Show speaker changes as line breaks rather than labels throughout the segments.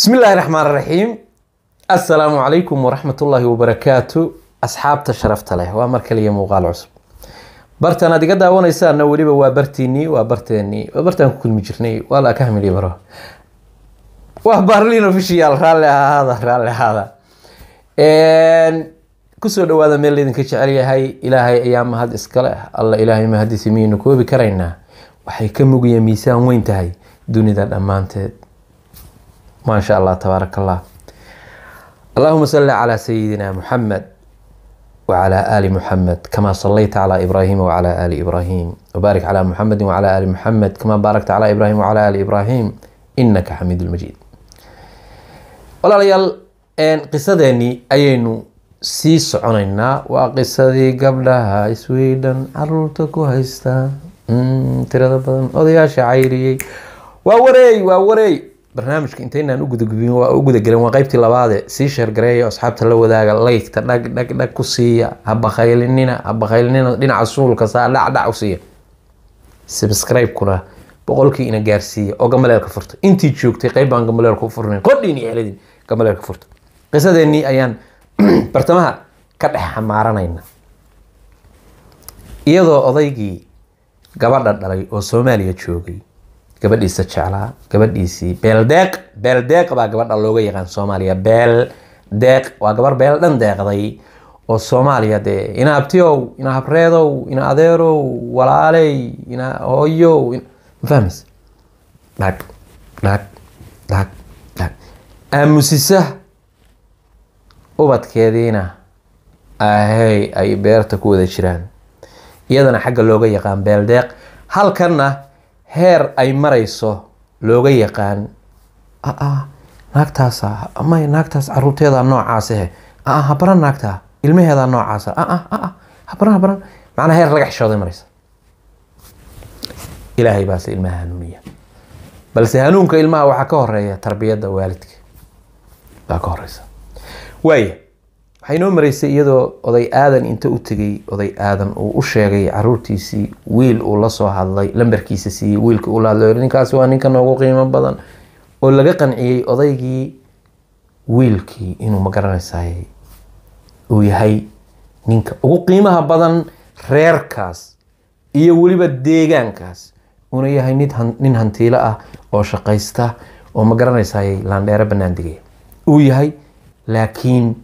bismi illaahi raxmaan raxiim assalaamu calaykum waraxmat ullaahi wabarakaatu asxaabta sharafta leh waa mar kaliya muuqaal cusub. Bartan aad iga daawanaysaana weliba waa bartiinii waa barteenii waa bartaan ku kulmi jirnay waa ka hamiliya baro. Waa barlin official raalli ahaada raalli ahaada. Kusoo dhawaada meel laydinka jecel yahay ilaahay ayaa mahad iskale alla ilaahay mahadiisa miyaynu koobi karaynaa waxay ka mugiya miisaan weyn tahay dunida dhammaanteed maasha allah tabaarak allah allahuma salli calaa sayidina muxamed wacalaa aali muxamed kama salayta calaa ibraahima wacalaa aali ibraahim wabaarik calaa muxamedi wacalaa aali muxamed kama baarakta calaa ibraahim wacalaa aali ibraahim inaka xamiid lmajiid walaalayaal qisadeenii ayaynu sii soconaynaa. Waa qisadii gabdhaha isweydhan carruurta ku haysta. Tirada badan odayaasha cayriyey. Waa wareey waa wareey barnaamijka intaynaan ugudagubin waa u gudagelin waa qeybtii labaade sii sheergareeya asxaabta la wadaaga laygta dhag dhag dhag ku siiya ha bakaylinina ha bakaylinina dhinaca suulka saa dhac dhac u siiya. Subscribe-kuna boqolkii ina gaarsiiya oo gamaleelka furta intii joogtay qeyb baan gamaleelka u furnayn qodhiin iyo heladin gamaleelka furta qisadeenii ayaan bartamaha ka dhex xamaaranayna iyadoo odaygii gabadha dhalay oo soomaaliya joogay gabadhiisa jeclaa gabadhiisii beeldeeq beeldeeq baa gabadha looga yaqaan soomaaliya. Beel deeq waa gabar beel dhan deeqday oo soomaaliya dee ina abtiyow ina habreedow ina adeerow walaaley ina hooyow ma fahmaysa dhag dhag dhag dhag aamusisa ubadkeediina ahey ay beerta ku wada jiraan iyadana xagga looga yaqaan beeldeeq halkanna heer ay marayso looga yaqaan naagtaasa may naagtaas caruurteeda noocaashe habara naagta ilmaheeda noocaasa habara habara macnaa heer laga xishooday maraysa ilaahay baase ilmaha hanuuniya. Balse hanuunka ilmaha waxaa ka horreeya tarbiyadda waalidka baa ka horeysa waaya waxay noo maraysay iyadoo oday aadan inta u tegay oday aadan uu u sheegay caruurtiisii wiil uu la soo hadlay lambarkiisa siiyey wiilka uu la hadlay ninkaasi waa ninka noogu qiimo badan oo laga qanciyey odaygii wiilkii inuu magaranaysaay uu yahay ninka ugu qiimaha badan reerkaas iyo weliba deegaankaas. Uuna yahay nin hantiilo ah oo shaqaysta oo magaranaysaay laandheero banaan digay uu yahay laakiin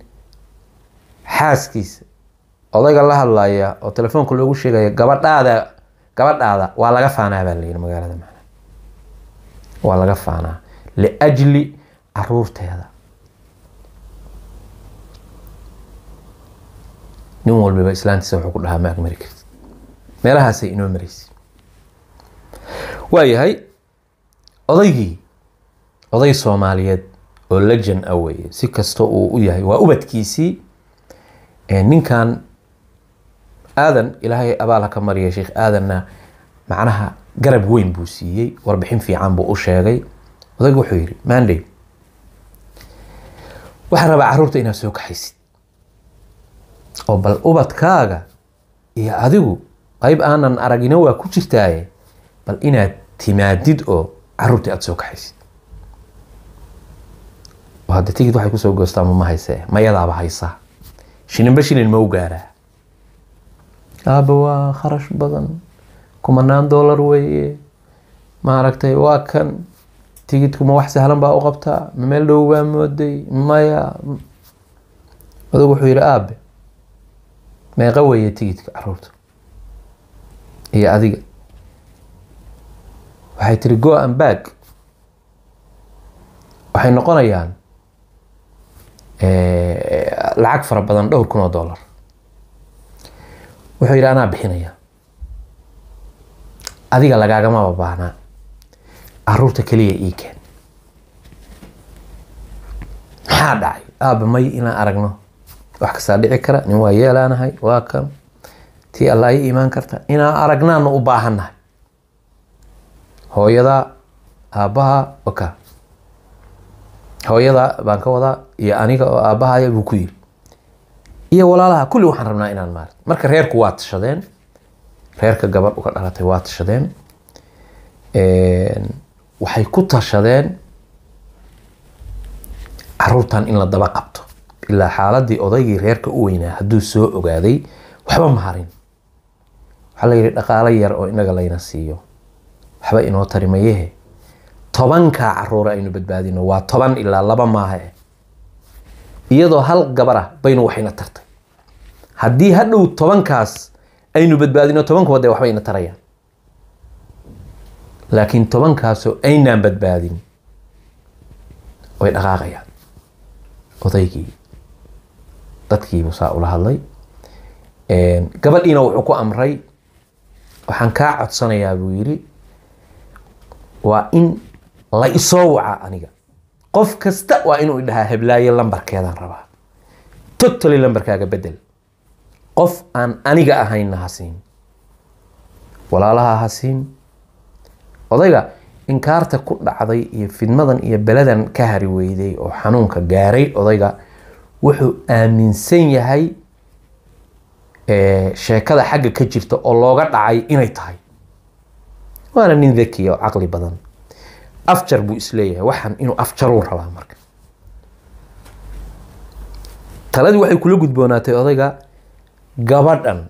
xaaskiisa odayga la hadlaya oo telefoonka loogu sheegaya gabadhaada gabadhaada waa laga faanaa baa layidhi magaalada macna waa laga faanaa. Liajli caruurteeda. Nin walbaba islaantiisa wuxuu ku dhahaa maag mari karti meelahaasay inoo maraysay waayahay odaygii oday soomaaliyeed oo lejan a weye si kasta uu u yahay waa ubadkiisii ninkan aadan ilaahay abaal ha ka mariya sheekh aadanna macnaha garab weyn buu siiyey warbixin fiican buu u sheegay. Odaygu wuxuu yihi mandey waxaa rabaa carruurta inaad soo kaxaysid oo bal ubadkaaga iyo adigu qeyb aanan aragina waa ku jirtaaye bal inaad timaadid oo caruurtii aada soo kaxaysid. Hadda tigid waxay ku soo goostaa mama haysee mayadaaba haysaa shilinba shilin ma u gaaraa aaba waa kharash badan. Kumanaan dollar weeye maaragtay waa kan tigidkuma wax sahlan baa u qabtaa ma meel dhow baa mooday maya. Adugu wuxuu yihi aabe meeqa weeye tigidka carruurta iyo adiga. Waxay tiri go an bag. Waxay noqonayaan lacag fara badan dhowr kun oo dollar. Wuxuu yidhi anaa bixinaya. Adiga lagaagamaba baahnaa carruurta keliya ii keen. Maxaa dhacay? Aaba may inaan aragno wax kastaa dhici kara? Nin waa yeelaanahay waa kan tii alla ii imaan karta. Inaan aragnaana u baahannahay. Hooyadaa aabbaha waka hooyada baan ka wadaa iyo aniga oo aabbahaya buu ku yiri iyo walaalaha kulli waxaan rabnaa inaan maarta marka reerku waa tashadeen reerka gabadh uga dhalatay waa tashadeen waxay ku tashadeen caruurtan in la daba qabto. Ilaa xaaladii odaygii reerka u weynaa hadduu soo ogaaday waxba ma harin. Waxaa la yidhi dhaqaalo yar oo inaga layna siiyo. Waxba inoo tari mayehe tobankaa caruura aynu badbaadino. Waa toban ilaa laba maaha. eh iyadoo hal gabar ah baynu waxayna tartay. Haddii hadhow tobankaas aynu badbaadino tobankuba dee waxbayna tarayaan. Laakiin tobankaasoo aynaan badbaadin way dhaqaaqayaan. Odaygii dadkiibuu saa ula hadlay. Gabadhiina wuxuu ku amray waxaan kaa codsanayaa buu yidhi. Waa in la isoo waca aniga qof kasta waa inuu idhahaa heblaayo lambarkeedaan rabaa. Totally lambarkaaga bedel. Qof aan aniga ahaynna ha siin. Walaalaha ha siin. Odayga inkaarta ku dhacday iyo fidmadan iyo beladan ka hari weyday oo xanuunka gaaray odayga wuxuu aaminsan yahay sheekada xagga ka jirta oo looga dhacay inay tahay. Waana nin dakiya oo caqli badan afjar buu is leeyahay waxaan inuu afjaruu rabaa marka. Taladii waxay kula gudboonaatay odayga gabadhan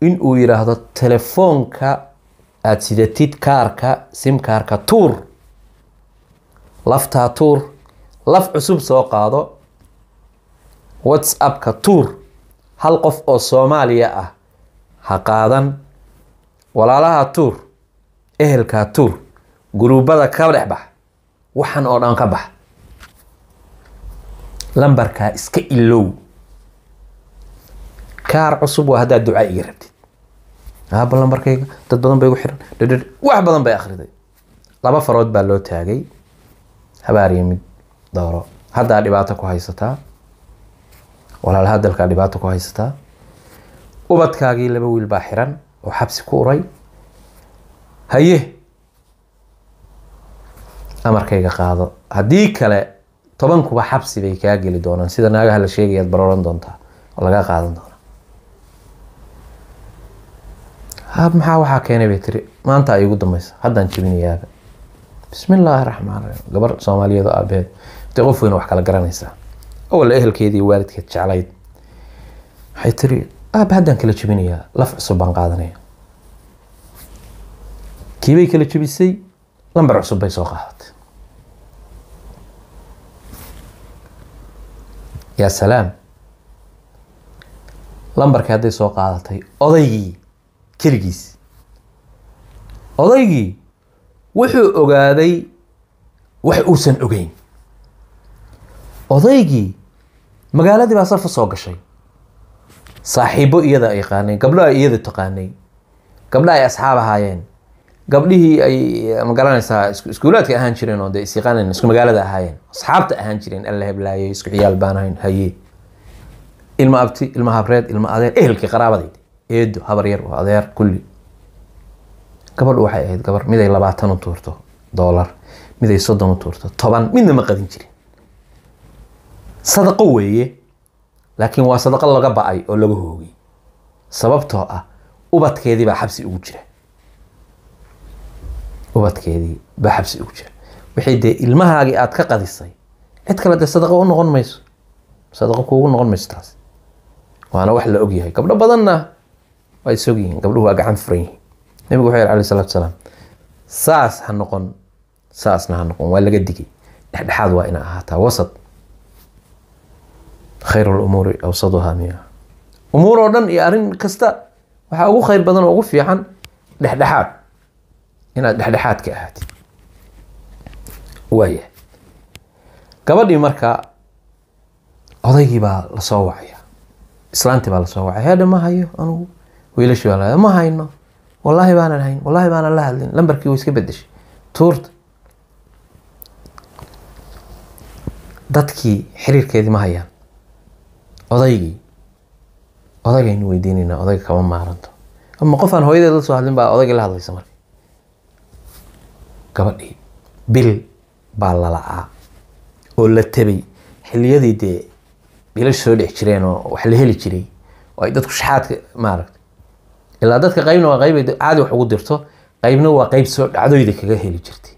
in uu yidhaahdo telefoonka aada sidatid kaarka simkaarka tuur. Laftaa tuur. Laf cusub soo qaado. Whatsappka tuur. Hal qof oo soomaaliya ah ha qaadan. Walaalaha tuur. Ehelkaa tuur guruubada ka dhex bax waxan oo dhan ka bax. Lambarkaa iska ilow. Kaar cusub waa haddaad ducaa iga rabtid. Aaba lambarkayga dad badan bay gu xiran. Dhadhadh wax badan bay akhriday. Laba farood baa loo taagay. Habaariya mid dooro. Haddaa dhibaato ku haysataa. Walaal hadalkaa dhibaato ku haysataa. Ubadkaagii laba wiil baa xiran oo xabsi ku uray. Haye amarkayga qaado. Haddii kale tobankuba xabsi bay kaa geli doonaan. Sida naagaha la sheegayaad barooran doontaa oo lagaa qaadan doonaa. Maxaa waxaa keenay bay tiri? Maanta ay igu dambeysa haddaan jebinayaaba bismi illaahi raxmaan raxiim gabar soomaaliyeed oo aabeed intay qof weyna wax kala garanaysaa awal ehelkeedii waalidkeed jeclayd. Waxay tiri aaba haddaan kala jebinayaa laf cusub baan qaadanaya. Kiibay kala jebisay? Lambar cusub bay soo qaadatay yaa salaam. Lambarkii hadday soo qaadatay odaygii keligiis. Odaygii wuxuu ogaaday wax uusan ogeyn. Odaygii magaaladii baa safa soo gashay. Saaxiibo iyada ay yaqaaneen gabdho ay iyada taqaanay gabdho ay asxaab ahaayeen gabdhihii ay ma garanaysaa iskuulaadka ahaan jireen oo de isyaqaaneen isku magaalada ahaayeen asxaabta ahaan jireen alla heblaayay isku ciyaal baan ahayn haye. Ilma abti ilma habreed ilma adeer ehelkii qaraabadaydi eedo habar yar oo adeer kulli. Gabadhu waxay ahayd gabar miday labaatan u tuurto doolar miday soddon u tuurto toban midna ma qadin jirin. Sadaqo weeye laakiin waa sadaqo laga ba'ay oo laga hoogay. Sababtoo ah ubadkeedii baa xabsi ugu jira ubadkeedii baa xabsi ugu jira. Wixii dee ilmahaagii aada ka qadisay cid kale dee sadaqo u noqon mayso. Sadaqo kuugu noqon mayso taas. Waana wax la ogyahay. Gabdho badanna waa is ogyihiin gabdhuhu waa gacan furan yihiin. Nabigu wuxuu yihi alayh salatu salaam saas ha noqon saasna ha noqon. Waa laga digay. Dhexdhexaad waa ina ahaataa wasad. Khayr lumuuri awsaduhaa miya. Umuur oo dhan iyo arrin kasta waxaa ugu khayr badan oo ugu fiican dhexdhexaad inaad dhexdhexaad ka waaya gabadhii marka odaygii baa la soo wacaya. Islaantii baa la soo wacay heedha ma hayo anugu? Wiilashii baa la ma hayno. Wallaahi baanan hayn. Wallaahi baanan la hadlin. Lambarkii way iska bedeshay tuurta dadkii xiriirkeedii ma hayaan. Odaygii. Odaygaynu weydiinaynaa odayga kama maaranto. Ama qof aan hooyadeed la soo hadlin baa odaygii la hadlaysa marka gabadhii. Bil baa lalacaa oo la tabay. Xiliyadii dee bilash soo dhex jireen oo wax la heli jiray oo ay dadku shaxaadka maaragta ilaa dadka qaybna waa qayb caadi wax ugu dirto qaybna waa qayb soo dhacdoyda kaga heli jirtay.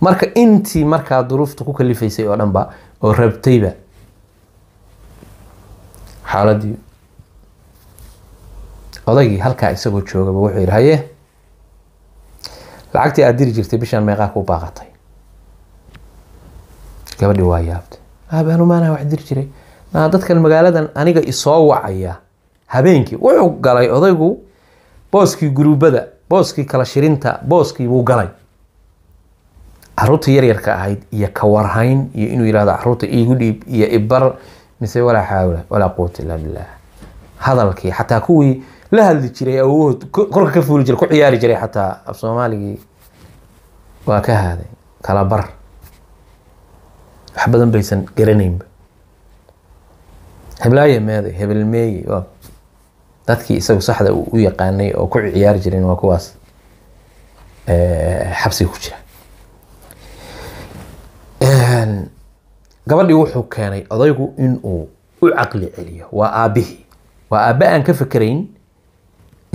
Marka intii markaa duruufta ku kalifaysay oo dhanba oo rabtayba xaaladii odaygii halkaa isagoo joogaba wuxuu yidhi haye lacagtii aad diri jirtay bishaan meeqaa ku baaqatay gabadhii waa yaabtay aabaanu maanaa wax diri jiray naa dadkan magaaladan aniga isoo wacaya habeenkii wuxuu galay odaygu booskii guruubada booskii kala shirinta booskii buu galay carruurta yaryarka ahayd iyo ka warhayn iyo inuu yihahdo carruurta iigu dhiib iyo ibar mise walaa xaawla walaa quwata illa billah. Hadalkii xataa kuwii la hadli jiray awood korka ka fuuli jiray ku ciyaari jiray xataa. Af soomaaligii waa ka haaday kala bar. Wax badan baysan garanaynba. Heblaaye meeday hebel meeye waa dadkii isagu saxda u yaqaanay oo ku ciyaari jireen waa kuwaas xabsiga ku jira. Gabadhii wuxuu keenay odaygu inuu u caqli celiyo. Waa aabihii. Waa aabbe aan ka fekerayn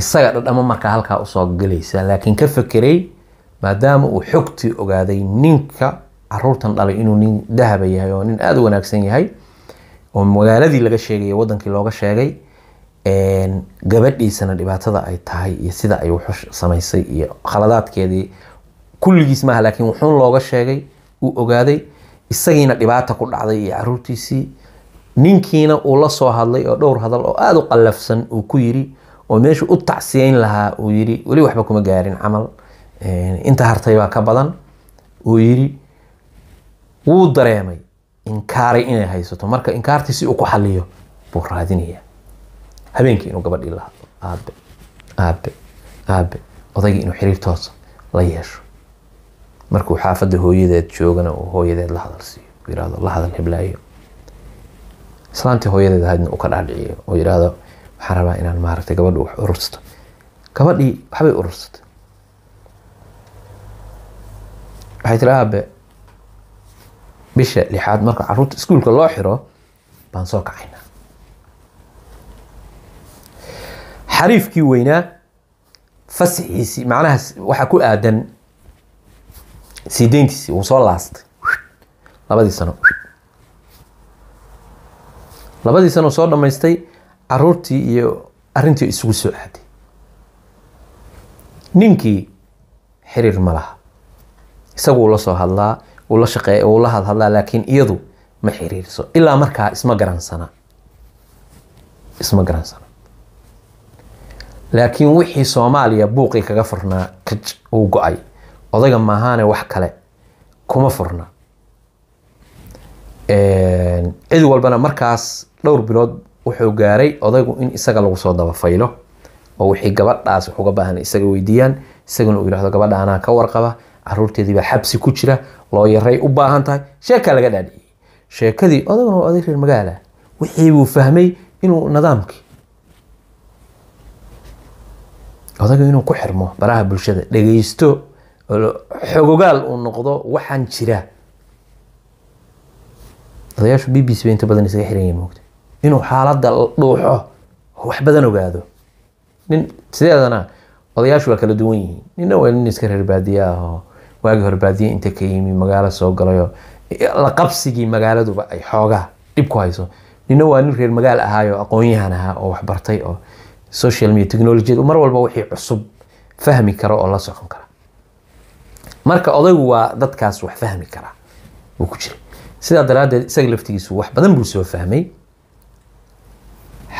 isaga dhadhamo markaa halkaa u soo galaysa laakiin ka fekeray maadaama uu xogtii ogaaday ninka caruurtan dhalay inuu nin dahaba yahay oo nin aada u wanaagsan yahay oo magaaladii laga sheegay wadankii looga sheegay gabadhiisana dhibaatada ay tahay iyo sida ay wuxu samaysay iyo khaladaadkeedii kulligiis maaha. Laakiin wuxuun looga sheegay uu ogaaday isagiina dhibaata ku dhacday iyo caruurtiisii. Ninkiina uu la soo hadlay oo dhowr hadal oo aada u qallafsan uu ku yiri oo meeshu u tacsiyeyn lahaa uu yiri weli waxba kuma gaarin camal. Inta hartay baa ka badan uu yiri wuu dareemay inkaaray inay haysato. Marka inkaartii si uu ku xaliyo buu raadinaya habeenkii inuu gabadhii la aabe aabe aabe odaygii inuu xiriir toosa la yeesho. Markuu xaafadda hooyadeed joogana uu hooyadeed la hadal siiyo. Yirahdo la hadal heblaayo. Islaantii hooyadeed ahaydna uu ka dhaadhiciyo. Oo yidhaahdo waxaan rabaa inaan maaragtay gabadhu wax urursato gabadhii waxbay urursatay waxay tiri aabe bisha lixaad marka carruurta iskuulka loo xiro baan soo kacaynaa. Xariifkii weynaa fasixiisii macnaha waxaa ku aadan sii deyntiisii soo laastay. Labadii sano. Labadii sano soo dhammaystay caruurtii iyo arrintii isugu soo aaday ninkii xiriir ma laha. Isagu wuu la soo hadlaa la hadhadlaa laakiin iyadu ma xiriirso ilaa markaa isma garansana isma garansana laakiin wixii soomaaliya buuqii kaga furnaa kaj uu go'ay. Odayga maahaane wax kale kuma furna. Cid walbana markaas dhowr bilood wuxuu gaaray odaygu in isaga lagu soo dabafaylo oo wixii gabadhaas wax uga isaga weydiiyaan isaguna uu yihahdo gabadha ka warqaba caruurteedii baa xabsi ku jira loo yaray u baahan tahay sheekaa laga dhaadhiyey sheekadii odaguna waa oday reer magaala wixii buu fahmay inuu nidaamkii odaygu inuu ku xirmo baraha bulshada dhegeysto xogogaal uu noqdo waxaan jira. Odayaashu b b c ba inta badan isaga xiran yahin moogta inuu xaaladda dhuuxo wax badan ogaado. Nin sideedana odayaashu waa kala duwan yihiin. Nina waa nin iska reer baadiye oo waagii hore baadiye inta ka yimi magaalo soo galayo. La qabsigii magaaladuba ay xoogaa dhib ku hayso. Nina waa nin reer magaal ahaayo aqoon-yahan ahaa oo waxbartay oo social media technolojiyadu mar walba wixii cusub fahmi kara oo la socon kara. Marka odaygu waa dadkaas wax fahmi karaa uu ku jira sidaa daraaddeed isaga laftigiisu wax badan buu soo fahmay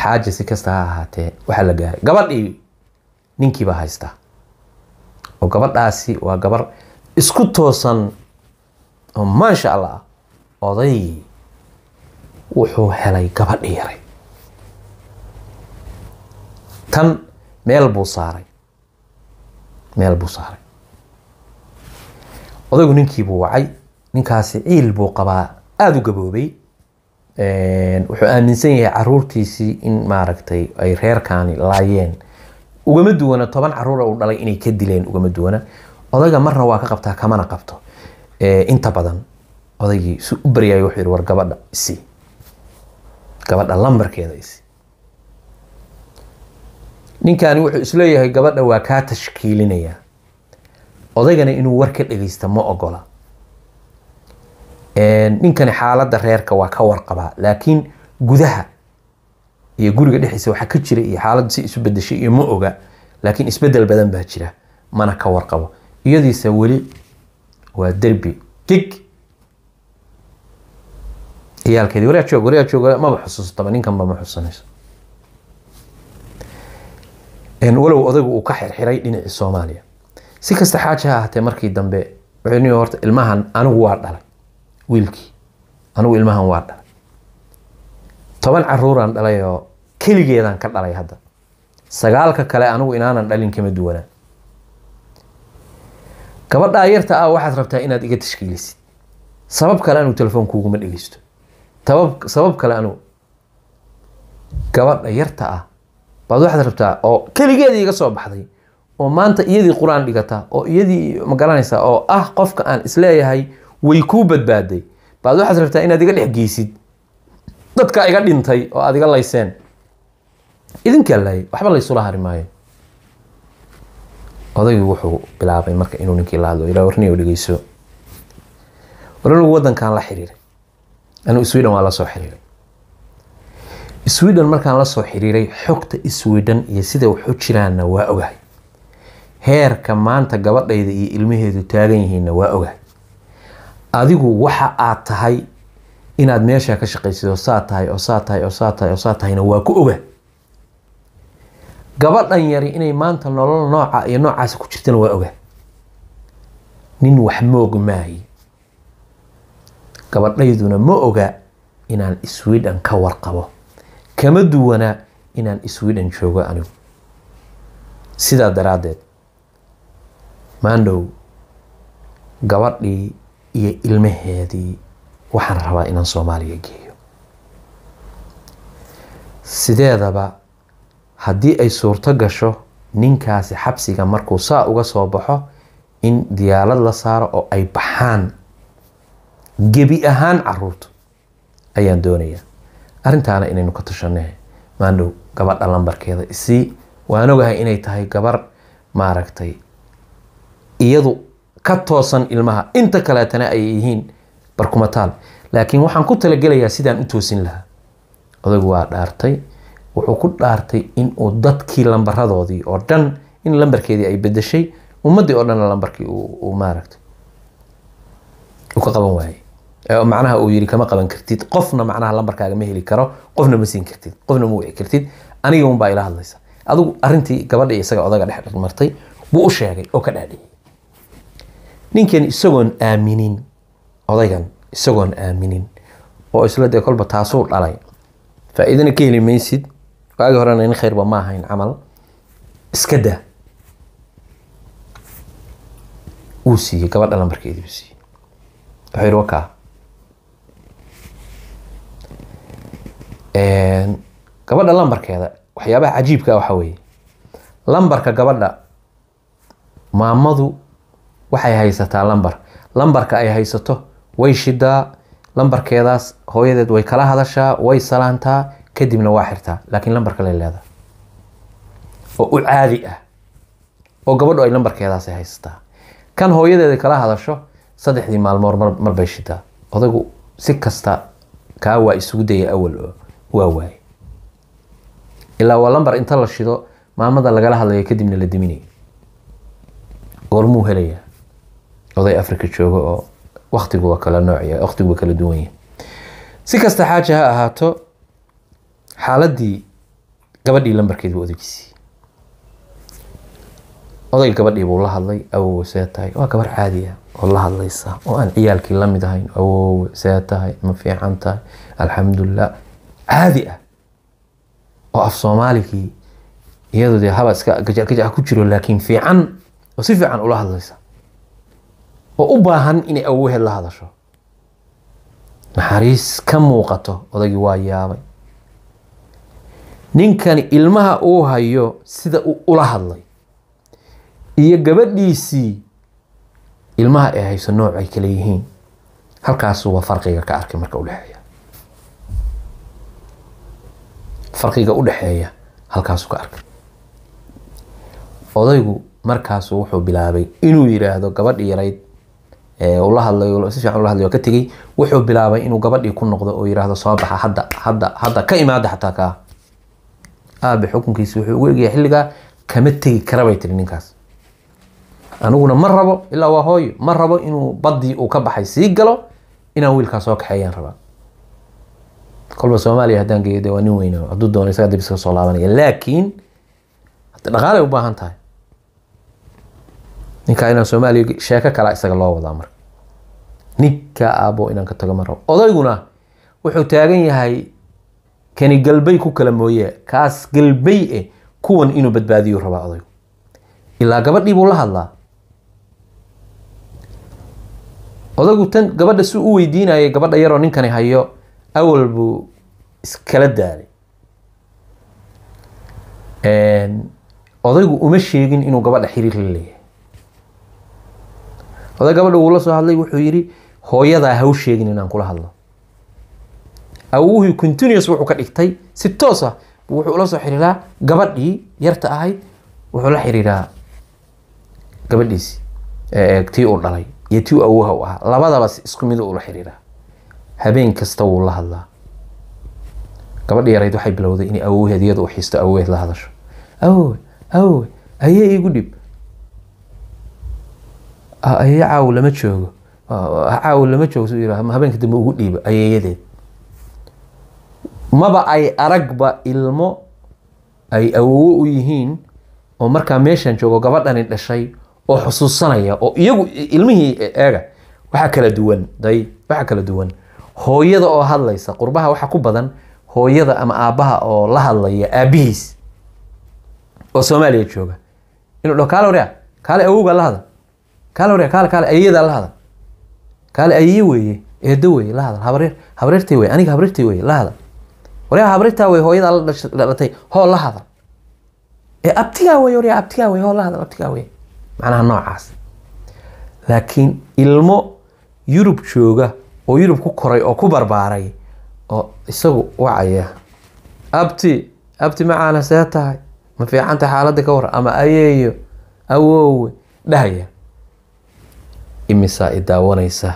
xaaja si kasta ha ahaatee waxaa la gaaray gabadhii ninkiibaa haystaa oo gabadhaasi waa gabar isku toosan oo maasha allah oday wuxuu helay gabadhi yaray. Tan meel buu saaray. Meel buu saaray. Odaygu ninkiibuu wacay. Ninkaasi ciil buu qabaa. Aada u gaboobay wuxuu aaminsan yahay caruurtiisii in maaragtay ay reerkaani laayeen. Ugama duwana toban caruura uu dhalay inay ka dileen ugama duwana. Odayga marna waa ka qabtaa kamana qabto. Inta badan odaygii su u baryayo wuxuu yihi war gabadha isi. Gabadha lambarkeeda isi. Ninkani wuxuu is leeyahay gabadha waa kaa tashkiilinaya. Odaygana inuu war ka dhegeysta ma ogola ninkani xaaladda reerka waa ka warqabaa laakiin gudaha iyo guriga dhexdiisa waxaa ka jira iyo xaaladdu si isu bedeshay iyo ma oga laakiin isbeddel badan baa jira mana ka warqabo. Iyadiisa weli waa derbi gig. Ciyaalkeedii waryaa joog waryaa joog maba xusuustaba ninkanba ma xusanayso walow odaygu uu ka xirxiray dhinacii soomaaliya. Si kasta xaaji ha ahaatee markii dambe wuxuu ni horta ilmahan anigu waa dhalay wiilkii. Anigu ilmahan waa dhalay. Toban caruuraan dhalay oo keligeedaan ka dhalay hadda. Sagaalka kale anigu inaanan dhalin kama duwanaa gabadhaa yarta ah waxaad rabtaa inaad iga tashkiilisid. Sabab kale anigu telefoonkuuguma dhegeysto tabab sabab kale anigu gabadha yarta ah baad waxaad rabtaa oo keligeedii iga soo baxday oo maanta iyadii qur'aan dhigata oo iyadii magaranaysa oo ah qofka aan is leeyahay way kuu badbaaday. Baad waxaad rabtaa inaad iga dhex geysid. Dadka iga dhintay oo aad iga layseen. Idinkaa laayay waxba laysula hari maayo. Odaygii wuxuu bilaabay marka inuu ninkii la ilaa warniyo dhegeyso waranigu wadankan la xiriiray. Anigu sweden waa la xiriiray. Sweden markaan la xiriiray xogta sweden iyo sida waxu jiraanna waa ogahay. Heerka maanta gabadhayda iyo ilmaheedu taagan yihiinna waa ogahay adigu waxa aad tahay inaad meesha ka shaqaysid oo saa tahay oo saa tahay oo saa tahay oo saa tahayna waa ku oga. Gabadhan yari inay maanta nolol nooca iyo noocaasi ku jirtana waa oga. Nin wax moog maahi gabadhayduna ma oga inaan sweden ka warqabo kama duwanaa inaan sweden joogo anigu. Sidaa daraaddeed maandhow gabadhii iyo ilmaheedii waxaan rabaa inaan soomaaliya geeyo. Sideedaba haddii ay suurto gasho ninkaasi xabsiga markuu saa uga soo baxo in diyaarad la saaro oo ay baxaan gebi ahaan caruurtu ayaan doonayaa. Arrintaana inaynu ka tashanay maandhow gabadha lambarkeeda isii waan ogahay inay tahay gabar maaragtay iyadu ka toosan ilmaha. Inta kaleetana ay yihiin barkumataal. Laakiin waxaan ku talagelayaa sidaan u toosin lahaa. Odaygu waa dhaartay. Wuxuu ku dhaartay inuu dadkii lambaradoodii oo dhan in lambarkeedii ay bedeshay ummadii oo dhanna lambarkii uu maaragtay. Uu ka qaban waayey. Macnaha uu yiri kama qaban kartid. Qofna macnaha lambarkaaga ma heli karo. Qofna ma siin kartid. Qofna ma wici kartid. Aniga unbaa ila hadlaysa. Adigu arintii gabadha iyo isaga odaga dhex martay buu u sheegay oo ka dhaadhiyay ninkan isagoon aaminin. Odaygan isagoon aaminin. Oo isla dee kolba taasuu dhalay. Faa-iidana ka heli maysid. Waagi horena nin khayrba ma ahayn camal. Iska daa. Wuu siiyey gabadha lambarkeedii buu siiyey. Wuxuu yihi wakaa gabadha lambarkeeda waxyaabaha cajiibka waxaa weeye. Lambarka gabadha maamadu waxay haysataa lambar. Lambarka ay haysato way shidaa. Lambarkeedaas hooyadeed way kala hadashaa way salaantaa kadibna waa xirtaa. Laakiin lambarka lay leedahay oo u caadi ah oo gabadhu ay lambarkeedaasay haysataa. Kan hooyadeeda kala hadasho saddexdii maalmood marbay shidaa. Odaygu si kasta kaa waa isugu daya awal oo waa waaye ilaa waa lambar inta la shido maamada lagala hadlayo kadibna la diminayo goormuu helayaa oday africa jooga oo waktigu waa kala noocya waktigu waa kala duwan yahay si kasta xaaja ha ahaato xaaladii gabadhii lambarkeed buu odaygiisii odayga gabadhii buu la hadlay awowe see tahay waa gabar caadi ah oo la hadlaysa oo aan ciyaalkii la mid ahayn awowe see tahay ma fiican tahay alxamdulilah caadi ah oo af soomaaligii iyadoo dee haba iska gajac ku jiro laakiin fiican oo si fiican ula hadlaysa oo u baahan inay awoheed la hadasho naxariis ka muuqato odaygii waa yaabay. Ninkani ilmaha uu hayo sida uu ula hadlay. Iyo gabadhiisii ilmaha ay hayso nooc ay kale yihiin. Halkaasuuba farqiga ka arkay marka udhexeeya farqiga u dhexeeya halkaasuu ka arkay. Odaygu markaasu wuxuu bilaabay inuu yiraahdo gabadhi yarayd ula hadlay si fiican ula hadlay oo ka tegey wuxuu bilaabay inuu gabadhii ku noqdo oo yidhaahdo soo baxa hadda hadda hadda ka imaada xataa kaa. Aabe xukunkiisi wuxuu ugu egyahay xilligaa kama tegi kara bay tiri ninkaas. Aniguna ma rabo ilaa waa hooyo ma rabo inuu baddii uu ka baxay sii galo inaan wiilkaa soo kaxeeyaan rabaa. Kolba soomaaliya haddaan geeyo de waa nin weyna hadduu doono isaga dib iska soo laabanaya. Laakiin dhaqaalay u baahan tahay ninkaa inaan soomaaliya sheeko kalaa isaga loo wadaa marka ninkaa aabo inaan ka tago ma rabo. Odayguna wuxuu taagan yahay kani galbay ku kala mooye kaas galbay eh kuwan inuu badbaadiyo rabaa odaygu. Ilaa gabadhii buu la hadlaa. Odaygu tan gabadha si u weydiinayay gabadha yaroo ninkani hayo awal buu iskala daalay. Odaygu uma sheegin inuu gabadha xiriir la leeyahay oday gabadha wuu la soo hadlay wuxuu yidhi hooyadaa ha u sheegin inaan kula hadlo. Awuhii continuous wuxuu ka dhigtay si toos ah wuxuu ula soo xiriiraa gabadhii yarta ahayd wuxuu la xiriiraa gabadhiisi tii uu dhalay iyo tii awuha u ahaa. Labadaba isku mid ula xiriiraa. Habeen kasta wuu la hadlaa. Gabadhi yarayd waxay bilowday inay awowheed iyada u xiisto awowheed la hadasho. Awowe awowe ayee igu dhib ayee caaw lama joogo. Caaw lama joogo su yira habeenka dambe ugu dhiibo ayeeyadeed maba ay aragba ilmo ay awowo u yihiin oo markaa meeshan joogo gabadhani dhashay oo xusuusanaya oo iyagu ilmihii eega waxaa kala duwan day waxaa kala duwan. Hooyada oo hadlaysa qurbaha waxaa ku badan hooyada ama aabbaha oo la hadlaya aabihiis oo soomaaliya jooga. Inuu dhaho kaale waryaa kaale awowgaa la hadal kaale waryaa kaale kaale ayeyadaa la hadal. Kaale ayeye weeye eedo weeye la hadal. Habareer habareertay weye aniga habareertay weye la hadal. Waryaa habareertaa weye hooyadaa la dhalatay hoo la hadal. Ee abtigaa weye waryaa abtigaa weye hoo la hadal abtigaa weye macnaha noocaas. Laakiin ilmo yurub jooga oo yurub ku koray oo ku barbaaray oo isagu wacaya abti abti macaana see tahay? Ma fiicanta xaaladda ka war ama ayeeyo awoowe dhahaya imisaa i daawanaysa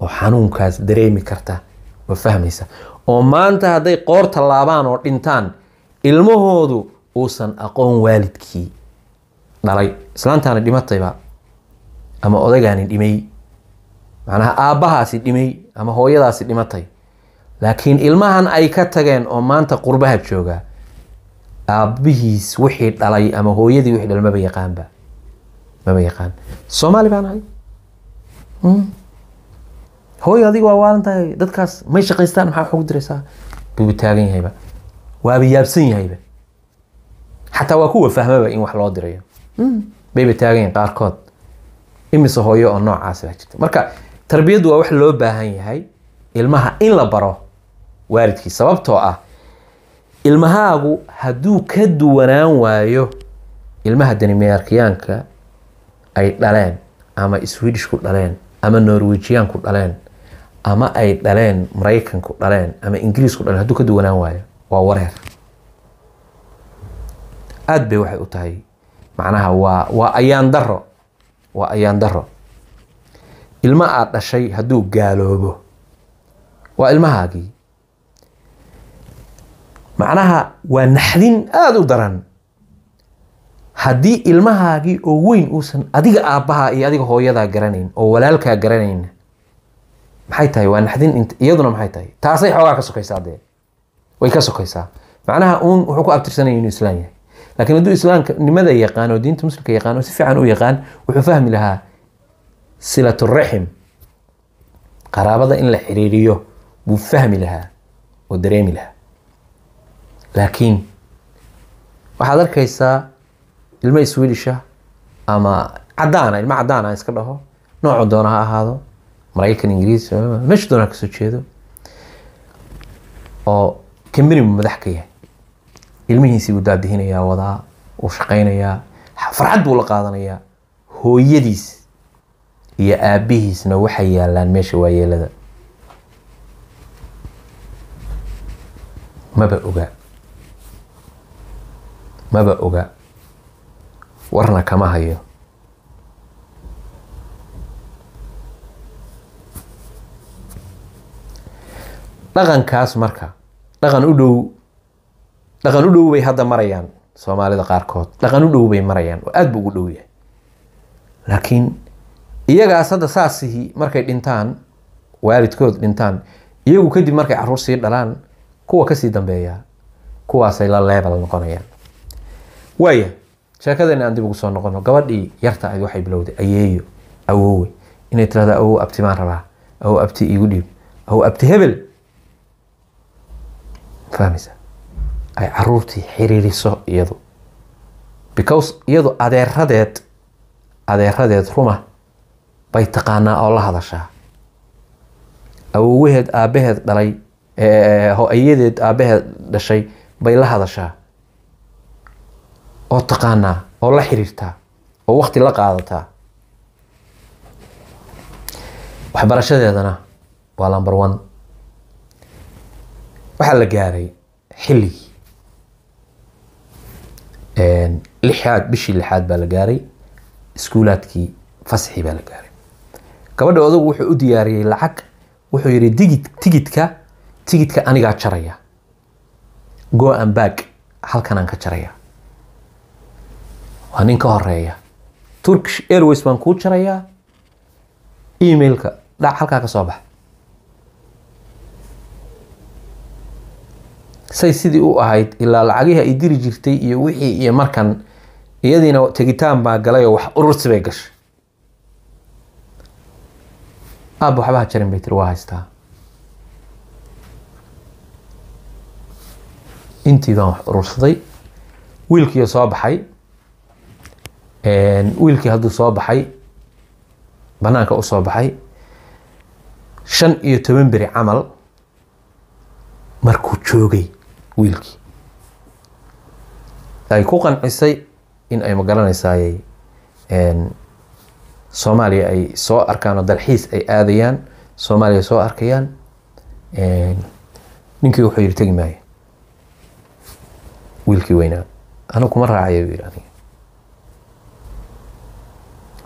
oo xanuunkaas dareemi karta oo fahmaysa? Oo maanta hadday qoor tallaabaan oo dhintaan ilmahoodu uusan aqoon waalidkii dhalay. Islaantaani dhimatayba ama odagaani dhimay macnaha aabbahaasi dhimay ama hooyadaasi dhimatay. Laakiin ilmahan ay ka tageen oo maanta qurbaha jooga aabbihiis wixii dhalay ama hooyadii wixii dhalay maba yaqaanba maba yaqaan. Soomaali baan ahay hooyo adiga waa waalan tahay dadkaas may shaqaystaan maxaa wax ugu diraysaa? Buubu taagan yahayba. Waaba yaabsan yahayba. Xataa waa kuwa fahmaba in wax loo dirayo. Bayba taagan yahin qaarkood. Imise hooyo oo noocaas baa jirta. Marka tarbiyaddu waa wax loo baahan yahay. Ilmaha in la baro waalidkii sababtoo ah ilmahaagu hadduu ka duwanaan waayo ilmaha danimeerkiyaanka ay dhaleen ama swedishku dhaleen ama norwejiyaanku dhaleen ama ay dhaleen maraykanku dhaleen ama ingiriisku dhaleen hadduu ka duwanaan waayo waa wareer. Aada bay waxay u tahay. Macnaha waa waa ayaan daro waa ayaan daro ilmo aad dhashay hadduu gaaloobo. Waa ilmahaagii. Macnaha waa naxdin aada u daran haddii ilmahaagii oo weyn uusan adiga aabbaha iyo adiga hooyadaa garanayn oo walaalkaa garanayn maxay tahay? Waa naxdin iyaduna maxay tahay? Taasay xoogaa ka sokaysaa dee way ka sokaysaa. Macnaha uun wuxuu ku abtirsanaya inuu islaan yahay. Laakiin hadduu islaamka nimada yaqaan oo diinta muslimka yaqaan oo si fiican u yaqaan wuxuu fahmi lahaa silaturaxim qaraabada in la xiriiriyo buu fahmi lahaa oo dareemi lahaa. Laakiin waxaad arkaysaa ilmo swedisha ama cadaana ilmo cadaana iska dhaho. Noocu doona ha ahaado. Maraykan ingiriis meesha doona ka soo jeedo. Oo kambani buu madax ka yahay. Ilmihiisii buu daadihinayaa wadaa uu shaqaynayaa farxad buu la qaadanayaa. Hooyadiis iyo aabbihiisna waxay yaalaan meesha waayeelada. Maba oga. Maba oga warna kama hayo. Dhaqankaas marka dhaqan u dhow dhaqan u dhow bay hadda marayaan soomaalida qaarkood. Dhaqan u dhow bay marayaan oo aada buu ugu dhow yahay. Laakiin iyagaas hadda saasihii markay dhintaan waalidkood dhintaan iyagu kadib markay carruur sii dhalaan kuwa ka sii dambeeya kuwaasay la leebal noqonayaan. Waaya sheekadeena aan dib ugu soo noqono gabadhii yarta ahayd waxay bilowday ayeeyo awoowe inay tirahdo awow abti maan rabaa awow abti iigu dhiib awow abti hebel. Fahmaysa ay caruurtii xiriiriso iyadu. Because iyadu adeeradeed adeeradeed ruma bay taqaanaa oo la hadashaa. Awowaheed aabaheed dhalay ho-ayadeed aabaheed dhashay bay la hadashaa oo taqaanaa oo la xiriirtaa oo wakti la qaadataa waxbarashadeedana waa number one. Waxaa la gaaray xilligii lixaad bishii lixaad baa la gaaray iskuulaadkii fasxii baa la gaaray. Gabadha odagu wuxuu u diyaariyey lacag wuxuu yihi digid tigidka tigidka anigaa jaraya. Go and bag halkanaan ka jaraya waa nin ka horreeya turkish airways baan kuu jarayaa emailka dhac halkaa ka soo bax say sidii u ahayd ilaa lacagihii ay diri jirtay iyo wixii iyo markan iyadiina tegitaan baa galay oo wax urursi bay gashay. Aabba waxbaha jarin bay tiri waa haystaa. Intii baan wax urursaday. Wiilkii soo baxay wiilkii hadduu soo baxay banaanka u soo baxay shan iyo toban beri camal markuu joogay wiilkii. Ay ku qancisay in ay magaranaysaay soomaaliya ay soo arkaan oo dalxiis ay aadayaan soomaaliya soo arkayaan ninkii wuxuu yihi tegi maayo. Wiilkii weynaa anigu kuma raacayo yihi aniga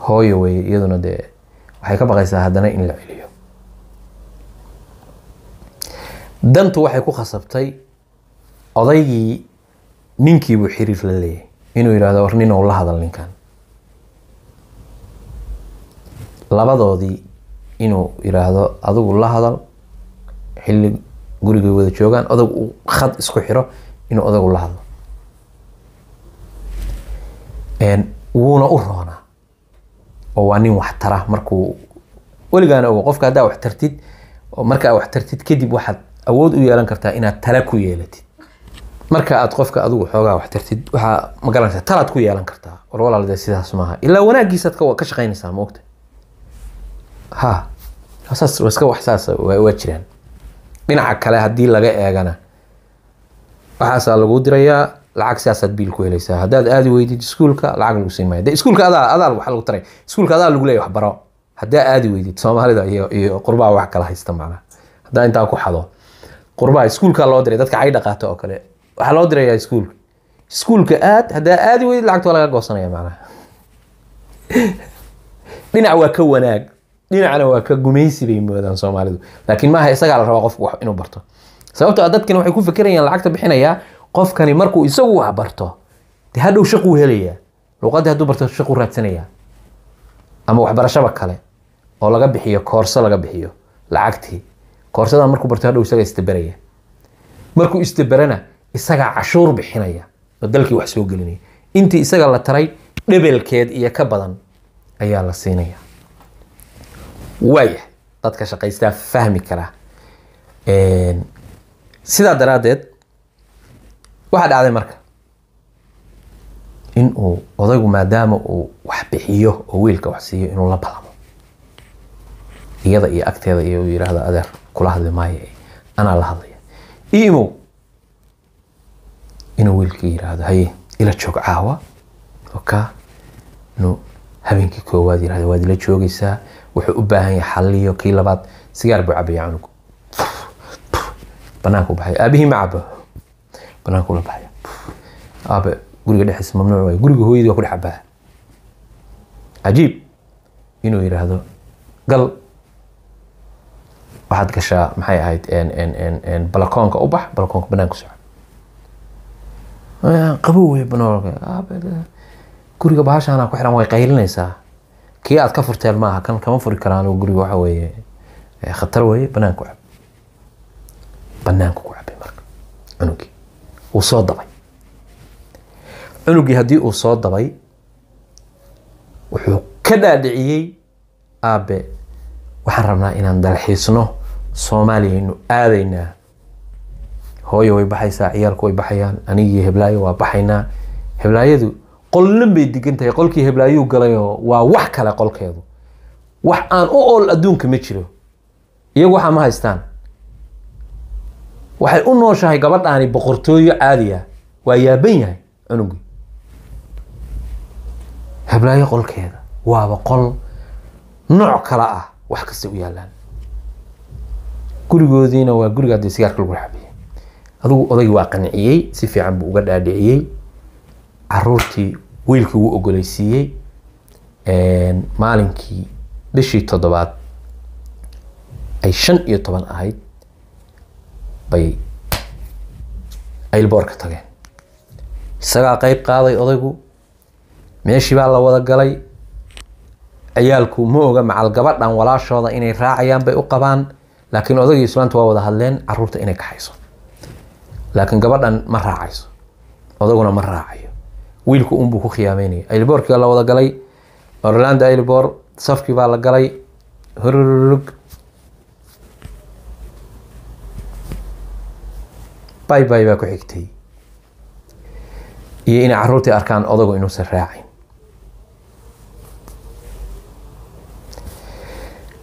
hooyo weye iyaduna dee waxay ka baqaysaa haddana in la celiyo. Dantu waxay ku khasabtay odaygii ninkiibuu xiriir la leeyahay inuu yidhahdo war nin la hadal ninkan. Labadoodii inuu yidhaahdo adigu la hadal xilli gurigay wada joogaan odag uu khad isku xiro inuu odagu la hadlo. Wuuna u roonaa oo waa nin wax tara. Markuu weligaana ogo qofka haddaa wax tartid markaa wax kadib waxaad awood u yeelan kartaa inaad tala ku yeelatid. Marka aad qofka adigu xoogaa wax tartid waxaa ma garanaysaa talaad ku yeelan kartaa. War dee sidaas maaha ilaa wanaagiisaad ka shaqaynaysaa maogta ha saas iska wax saas waa jiraan. Dhinaca kale haddii laga eegana waxaasaa lagu dirayaa lacag sidaasaad biil ku helaysaa. Haddaad aadi weydid iskuulka lacag lagu siin de iskuulka adaa adaa waxa lagu taray. Iskuulka adaa lagu leeyahy waxbaro haddaa aadi weydid soomaalida iyo iyo qurbaha wax kala haysta macnaha. Haddaa intaa ku xado. Qurbaha iskuulka loo diray dadka cay dhaqaato oo kale. Waxaa loo dirayaa iskuulka iskuulka aad haddaa aadi weydid lacagta waa laga goosanaya macnaha. Dhinac waa ka wanaag. Dhinacna waa ka gumaysi bay moodaan soomaalidu. Laakiin maaha isagaa la rabaa qofku wax inuu barto. Sababto dadkani waxay ku fikirayaan lacagta bixinayaa qofkani markuu isagu wax barto dee hadhow shaquu helayaa luqadii hadduu barto shaquu raadsanayaa ama waxbarashaba kale oo laga bixiyo koorso laga bixiyo lacagtii koorsadan markuu barto hadhow isaga istaberaya markuu istaberana isagaa cashuur bixinaya oo dalkii wax soo gelinaya. Intii isaga la taray dhebelkeed iyo ka badan ayaa la siinaya. Waaya dadka shaqaystaa fahmi karaa sidaa daraaddeed waxaa dhacday marka. In uu odaygu maadaama uu wax bixiyo oo wiilka wax siiyo inuu la balamo. Iyada iyo agteeda iyo uu yidhaahdo adeer kula hadli maayo anaa la hadlaya. Imow inuu wiilkii yidhaahdo haye ila joog caawa. Oka inuu habeenkii koowaad yidhahdo waad ila joogaysaa wuxuu u baahan yahay xalliyo kii labaad sigaar buu cabaya cunug banaanka u baxaya aabihii ma cabo banaanka ula baxaya aabe guriga dhexdiisa mamnuuc waay guriga hooyadii waa ku dhex cajiib inuu yidhaahdo gal waxaad gashaa maxay ahayd balakoonka u bax balakoonka banaanka soco qabow wey banoolka guriga bahashaana ku xiran way qaylinaysaa. Kii aad ka furteen maaha kan kama furi karaan guriga waxa weeye khatar weeye banaanka ku cab. Banaanka ku cabay marka cunugii uu soo dabay. Cunugii haddii uu soo dabay wuxuu ka dhaadhiciyey aabe waxaan rabnaa inaan dalxiisno soomaaliyaynu aadaynaa. Hooyo way baxaysaa ciyaalku way baxayaan anigii heblaayo waa baxaynaa. Heblaayadu qollan bay degan tahay qolkii heblaayuu galayoo waa wax kale qolkeedu. Wax aan u ool adduunka ma jiro. Iyagu waxaa ma haystaan waxay u nooshahay gabadhaani boqortooyo caadiya waa yaaban yahay cunugii heblaayo qolkeeda. Waaba qol nooc kale ah wax kasta u yaalaan. Gurigoodiina waa guriga haddii sigaarka lagu xabiyey adugu odaygi waa qanciyey si fiican buu uga dhaadhiciyey. Caruurtii wiilkii wuu ogoleysiiyey maalinkii bishii toddobaad ay shan iyo toban ahayd bay. Aylboorka tageen. Isagaa qeyb qaaday odaygu meeshii baa la wada galay. Ciyaalku ma oga macal gabadhan walaashooda inay raacayaan bay u qabaan. Laakiin odaygii islaanta waa wada hadleen carruurta inay kaxayso laakiin gabadhan ma raacayso. Odaguna ma raacayo. Wiilku unbuu ku khiyaameynaya aylboorkii la wada galay. Orlando aylboor safkii baa la galay. Hururug bay baa ku xigtay. Iyo inay caruurtii arkaan odagu inuusan raacayn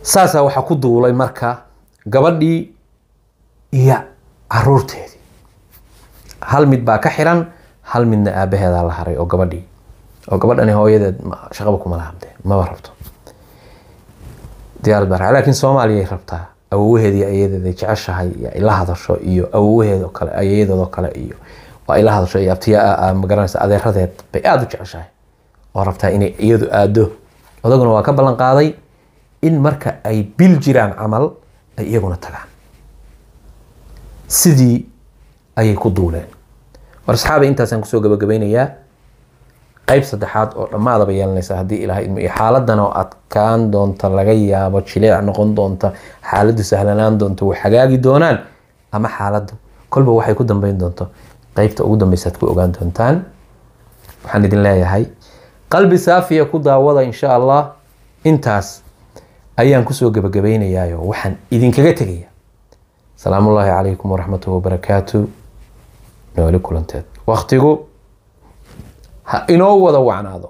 saasaa waxaa ku duulay marka gabadhii iyo caruurteedii hal mid baa ka xiran hal midna aabaheedaa la haray oo gabadhii. Oo gabadhani hooyadeed shaqaba kuma lahabdee maba rabto. Diyaarad baa raa laakiin soomaaliyay rabtaa awowaheedii ayadeeday jeceshahay ay la hadasho iyo awowaheed kale ayayadoodoo kale iyo oo ay la hadasho iyo abtiya magaranaysa adeeradeed bay aada u jeceshahay. Oo rabtaa inay iyadu aado odaguna waa ka ballan qaaday in marka ay bil jiraan camal ay iyaguna tagaan. Sidii ayay ku duuleen. War asxaaba intaasaan ku soo gabagabeynayaa qeyb saddexaad oo dhammaadaba yeelanaysa haddii iyo xaaladan oo adkaan doonta laga yaabo jileec noqon doonta xaaladdu sahlanaan doonto way xagaagi doonaan ama xaaladdu kolba waxay ku dambeyn doonto. Qeybta ugu dambeysaad ku ogaan doontaan. Waxaan idin leeyahay qalbi saafiya ku daawada insha allah intaas ayaan ku soo gabagabeynayaayo waxaan idinkaga tegaya salaamullaahi calaykum waraxmatuhi wabarakaatu nooli kulanteed. Waktigu ha inoo wada wacnaado